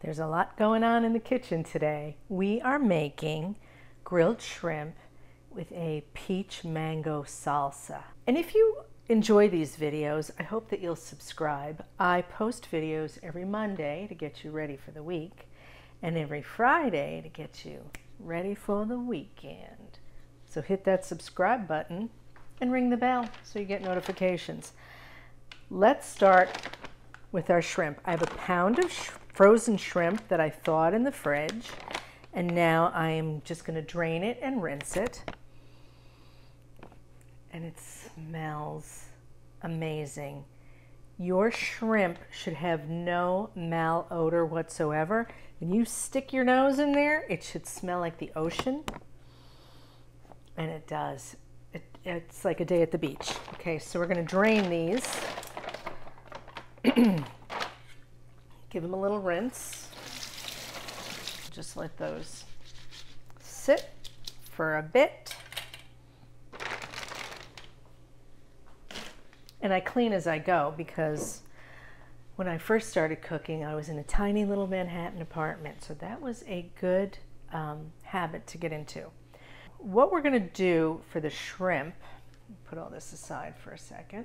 There's a lot going on in the kitchen today. We are making grilled shrimp with a peach mango salsa. And if you enjoy these videos, I hope that you'll subscribe. I post videos every Monday to get you ready for the week and every Friday to get you ready for the weekend. So hit that subscribe button and ring the bell so you get notifications. Let's start with our shrimp. I have a pound of sh frozen shrimp that I thawed in the fridge. And now I am just going to drain it and rinse it. And it smells amazing. Your shrimp should have no malodor whatsoever. When you stick your nose in there, it should smell like the ocean. And it does. It, it's like a day at the beach. Okay, so we're going to drain these. Give them a little rinse. Just let those sit for a bit. And I clean as I go because when I first started cooking, I was in a tiny little Manhattan apartment. So that was a good um, habit to get into. What we're going to do for the shrimp, put all this aside for a second.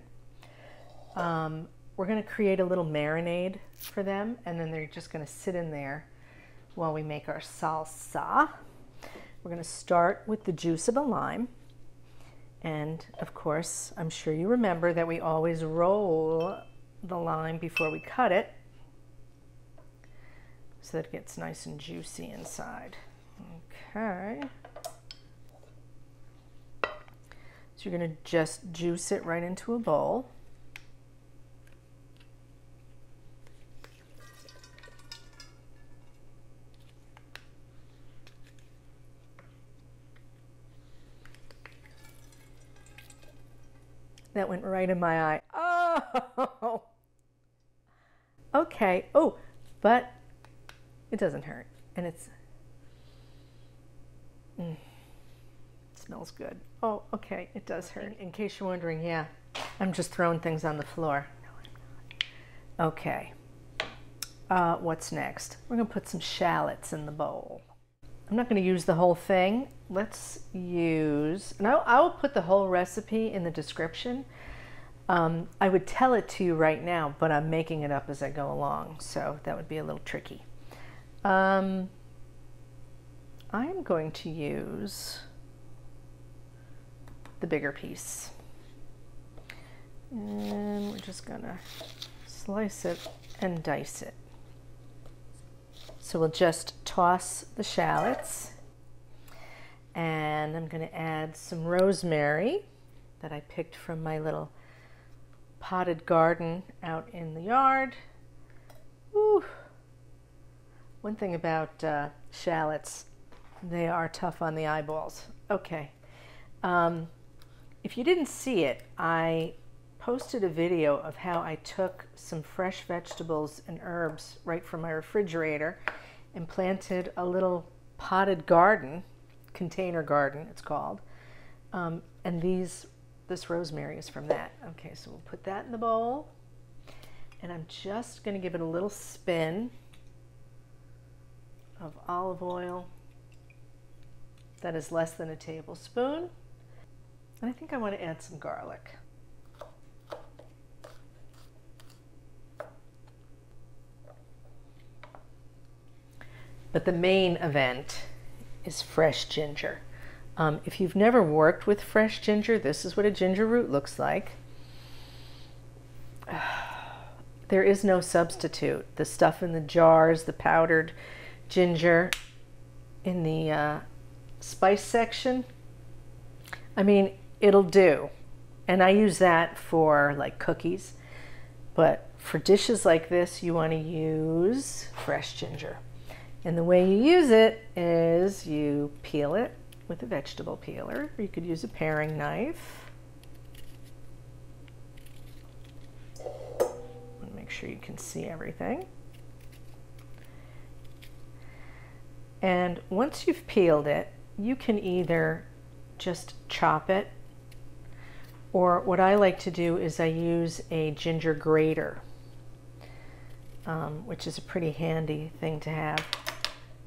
Um, we're going to create a little marinade for them and then they're just going to sit in there while we make our salsa. We're going to start with the juice of a lime. And of course, I'm sure you remember that we always roll the lime before we cut it so that it gets nice and juicy inside. Okay. So you're going to just juice it right into a bowl. That went right in my eye. Oh! Okay. Oh, but it doesn't hurt. And it's... Mm, smells good. Oh, okay. It does hurt. In case you're wondering, yeah. I'm just throwing things on the floor. Okay. Uh, what's next? We're going to put some shallots in the bowl. I'm not going to use the whole thing. Let's use, and I'll, I'll put the whole recipe in the description. Um, I would tell it to you right now, but I'm making it up as I go along, so that would be a little tricky. Um, I'm going to use the bigger piece. And we're just going to slice it and dice it. So we'll just toss the shallots and I'm going to add some rosemary that I picked from my little potted garden out in the yard. Ooh. One thing about uh, shallots, they are tough on the eyeballs. Okay. Um, if you didn't see it, I posted a video of how I took some fresh vegetables and herbs right from my refrigerator and planted a little potted garden, container garden it's called. Um, and these, this rosemary is from that. Okay, so we'll put that in the bowl. And I'm just going to give it a little spin of olive oil. That is less than a tablespoon. And I think I want to add some garlic. But the main event is fresh ginger. Um, if you've never worked with fresh ginger, this is what a ginger root looks like. There is no substitute. The stuff in the jars, the powdered ginger in the uh, spice section, I mean, it'll do. And I use that for like cookies. But for dishes like this, you want to use fresh ginger. And the way you use it is you peel it with a vegetable peeler, you could use a paring knife. Make sure you can see everything. And once you've peeled it, you can either just chop it, or what I like to do is I use a ginger grater. um, which is a pretty handy thing to have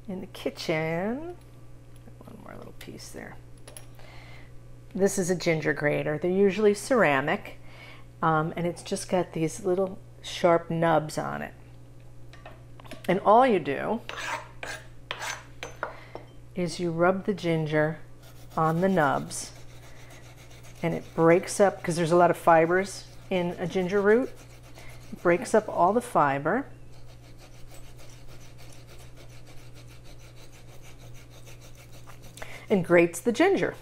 in the kitchen. One more little piece there. This is a ginger grater. They're usually ceramic, um, and it's just got these little sharp nubs on it. And all you do is you rub the ginger on the nubs and it breaks up because there's a lot of fibers in a ginger root. It breaks up all the fiber. And grates the ginger.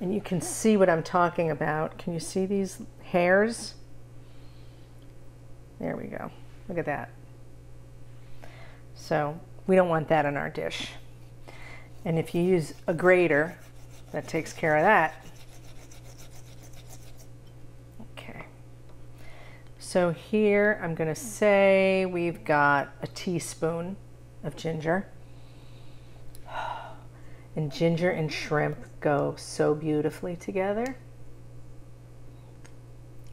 And you can see what I'm talking about. Can you see these hairs? There we go. Look at that. So we don't want that in our dish. And if you use a grater, that takes care of that. Okay. So here I'm going to say we've got a teaspoon of ginger. And ginger and shrimp go so beautifully together.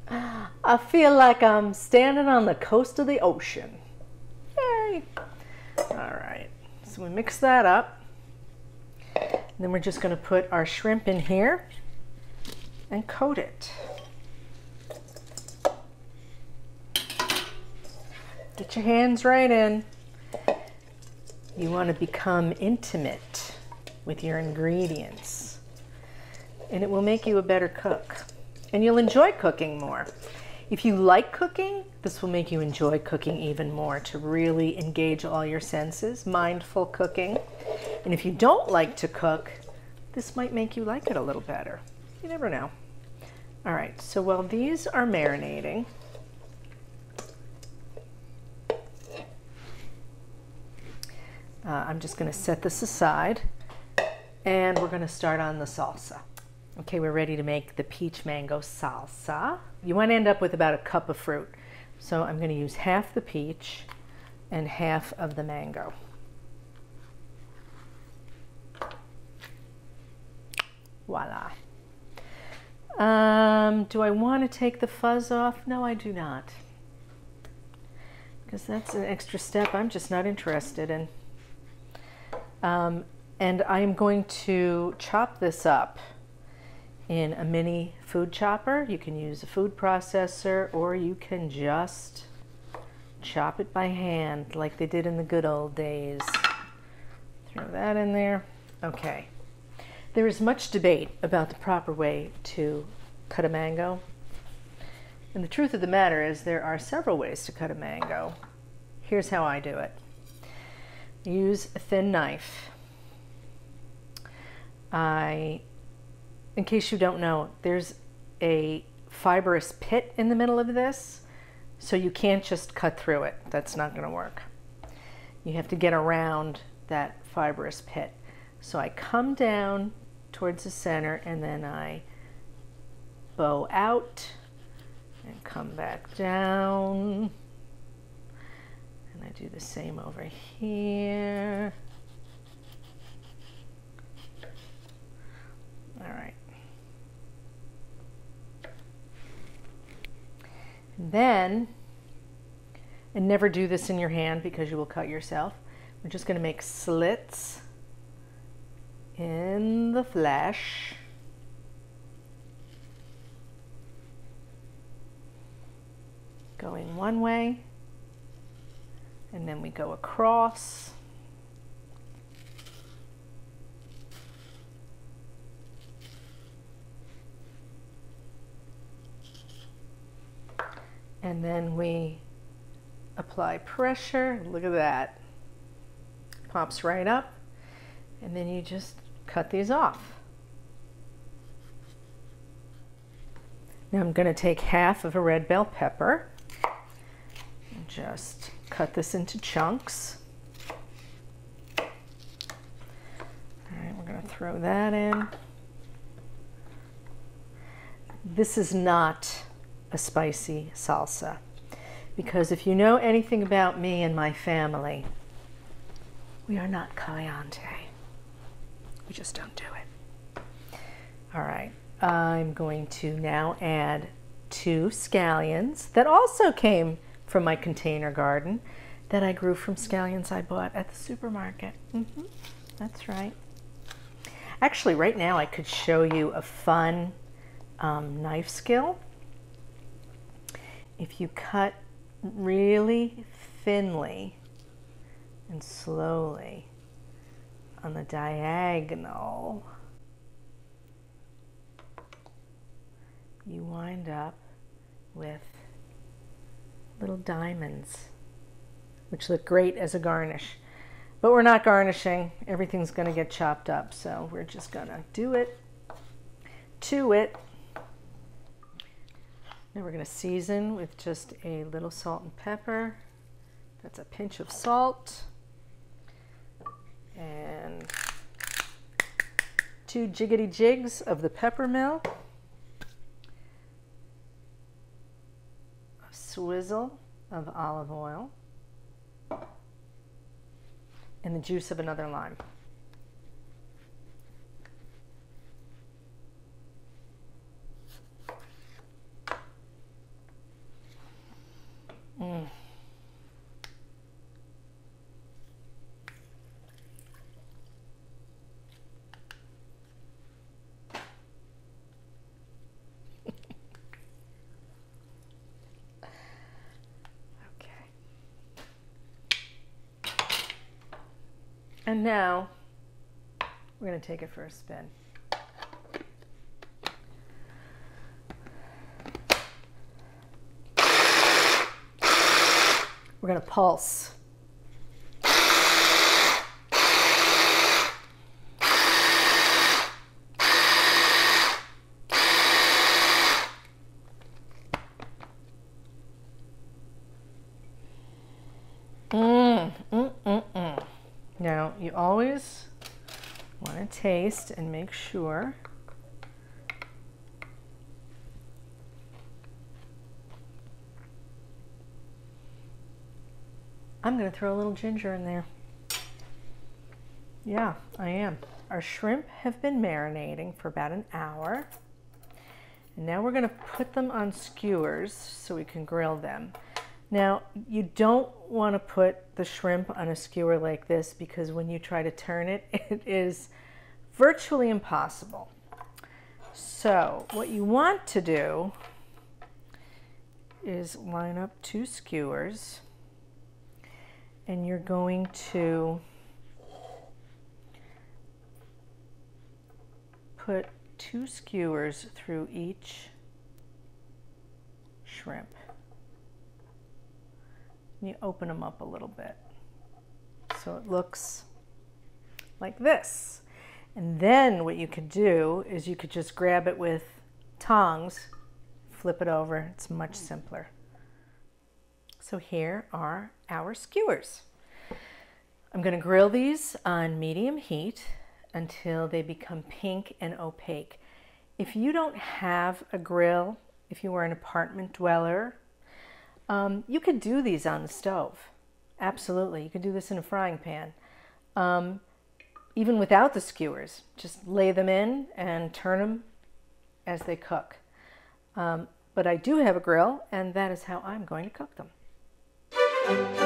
I feel like I'm standing on the coast of the ocean. Yay! All right, so we mix that up. Then we're just going to put our shrimp in here and coat it. Get your hands right in. You want to become intimate with your ingredients. And it will make you a better cook. And you'll enjoy cooking more. If you like cooking, this will make you enjoy cooking even more to really engage all your senses, mindful cooking. And if you don't like to cook, this might make you like it a little better. You never know. All right, so while these are marinating, uh, I'm just gonna set this aside and we're gonna start on the salsa. Okay, we're ready to make the peach mango salsa. You want to end up with about a cup of fruit. So I'm going to use half the peach and half of the mango. Voila. Um, do I want to take the fuzz off? No, I do not. Because that's an extra step I'm just not interested in. Um, and I'm going to chop this up in a mini food chopper. You can use a food processor or you can just chop it by hand like they did in the good old days. Throw that in there. Okay. There is much debate about the proper way to cut a mango. And the truth of the matter is there are several ways to cut a mango. Here's how I do it. Use a thin knife. I in case you don't know, there's a fibrous pit in the middle of this, so you can't just cut through it. That's not going to work. You have to get around that fibrous pit. So I come down towards the center and then I bow out and come back down. And I do the same over here. All right. Then, and never do this in your hand because you will cut yourself. We're just going to make slits in the flesh. Going one way, and then we go across. And then we apply pressure. Look at that. Pops right up. And then you just cut these off. Now I'm going to take half of a red bell pepper and just cut this into chunks. All right, we're going to throw that in. This is not a spicy salsa. Because if you know anything about me and my family, we are not caliente. We just don't do it. All right, I'm going to now add two scallions that also came from my container garden that I grew from scallions I bought at the supermarket. Mm-hmm. That's right. Actually, right now I could show you a fun um, knife skill. If you cut really thinly and slowly on the diagonal, you wind up with little diamonds, which look great as a garnish. But we're not garnishing. Everything's going to get chopped up, so we're just going to do it to it. We're going to season with just a little salt and pepper. That's a pinch of salt. And two jiggity jigs of the pepper mill. A swizzle of olive oil and the juice of another lime. Mm. And now we're going to take it for a spin. We're to pulse. Mm, mm, mm. Now, you always want to taste and make sure I'm going to throw a little ginger in there. Yeah, I am. Our shrimp have been marinating for about an hour. And now we're going to put them on skewers so we can grill them. Now, you don't want to put the shrimp on a skewer like this because when you try to turn it, it is virtually impossible. So what you want to do is line up two skewers and you're going to put two skewers through each shrimp. And you open them up a little bit. So it looks like this. And then what you could do is you could just grab it with tongs, flip it over. It's much simpler. So here are our skewers. I'm going to grill these on medium heat until they become pink and opaque. If you don't have a grill, if you are an apartment dweller, um, you could do these on the stove. Absolutely. You could do this in a frying pan. Um, even without the skewers, just lay them in and turn them as they cook. Um, but I do have a grill, and that is how I'm going to cook them. Thank you.